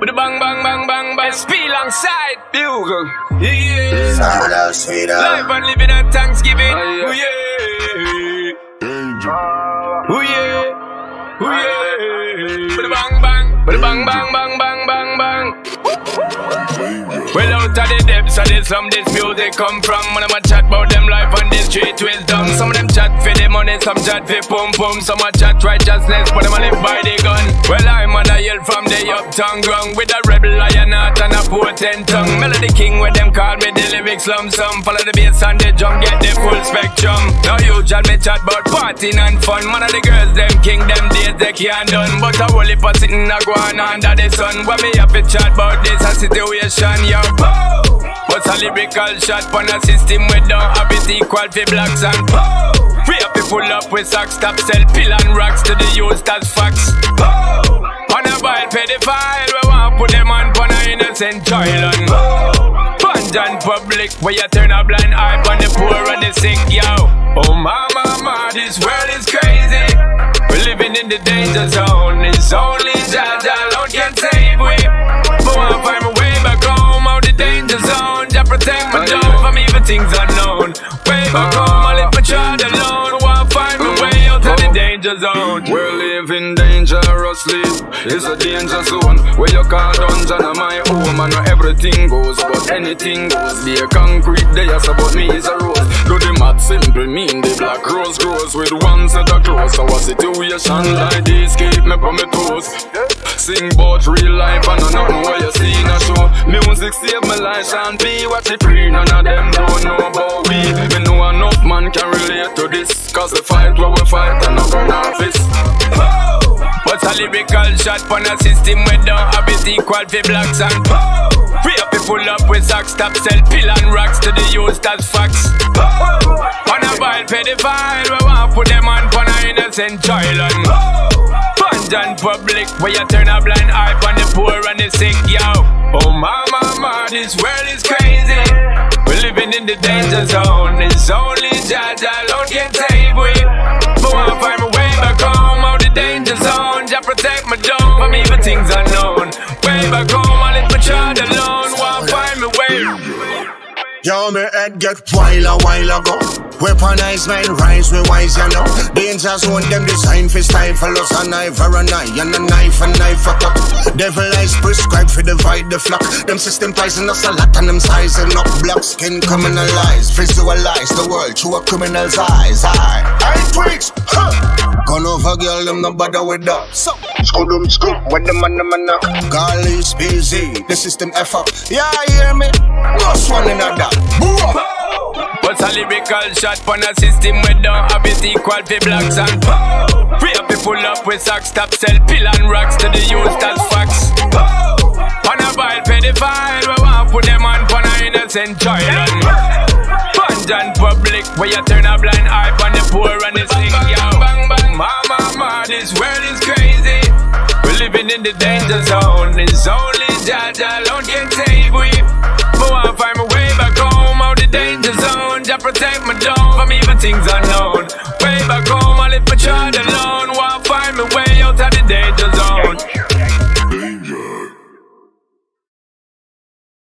With the bang bang bang bang bang. SP alongside Bugle. Yeah. Sound out, sweet out. Live and living on Thanksgiving. Oh, Oh yeah. Oh yeah. Oh yeah. With the bang bang. With the bang bang bang bang bang bang. Out of the depths of the slum, this music come from. When I'm a chat about them life on the street wisdom. Some of them chat for the money, some chat for pum pum. Some a chat righteousness, but them a live by the gun. Well, I'm on a hill from the uptown ground with a rebel lion heart and a potent tongue. Melody king, where them call me the lyrics lump sum. Follow the bass and the drum, get the full spectrum. Now you chat me chat about partying and fun. Man of the girls, them king, them days they can't done. But a whole heap of sitting a go on under the sun. When me have to chat about this a situation, yo. A lyrical shot on a system we don't have it equal for blacks and We have to pull up with socks, stop sell pill and rocks to the youth as facts. On a bile pedophile, we want put them on for an innocent child Punch and public, where you turn a blind eye on the poor and the sick, yo. Oh mama, mama, this world is crazy. We're living in the danger zone. It's only Jah alone can save we. But protect my dome from evil things unknown. Way back home, I live my child alone. Want find my way out of the danger zone. We're living dangerously. It's a danger zone where you call dungeon of my home and where everything goes, but anything goes. Be a concrete there, so about me is a rose. Do the math simple, mean the black rose grows with one set of clothes. So a situation like this keep me on my toes. Sing about real life and I know where you see. Music save my life, Sean B. Watch it free, none of them don't know about we. Me know enough man can relate to this. Cause the fight where we fight and not gonna office. What's a lyrical shot on a system we don't have it equal for blacks and We have to pull up with socks, stop sell pill and rocks to the youth as facts. On a vile pedophile, we want put them on for an innocent child and Punch and public, where you turn a blind eye on the poor and the sick, yo. This world is crazy. We're living in the danger zone. It's only Jah alone can save we. But I find my way back home out the danger zone. Jah protect my dome from evil things unknown. Way back home, I live my child alone. Want find my way. Yo, me head get wild a while ago. Weaponized man rise with wise, you know. Danger zone, them design for stifle us. A knife for a knife, and a knife, a knife for cut. Devil eyes prescribed for divide the flock. Them system pricing us a lot, and them sizing up. Black skin criminalized. Visualize the world through a criminal's eyes. I, I tweaks, huh. Gone over girl, them no bother with that. So, skudum skum, with the man, the man, uh. Golly, speezy, the system F up. Yeah, hear me? No one in a that. Lyrical shot on a system we don't have it equal for blacks and We have to pull up with socks, stop sell pill and rocks to the youth as facts. On a vile pedophile, we want put them on for an innocent child Punch and public, where you turn a blind eye on the poor and the sick, yo. Bang bang, mama, mama, this world is crazy. We're living in the danger zone. It's only Jah alone can save we. But I find protect my dome from even things unknown. Way back home,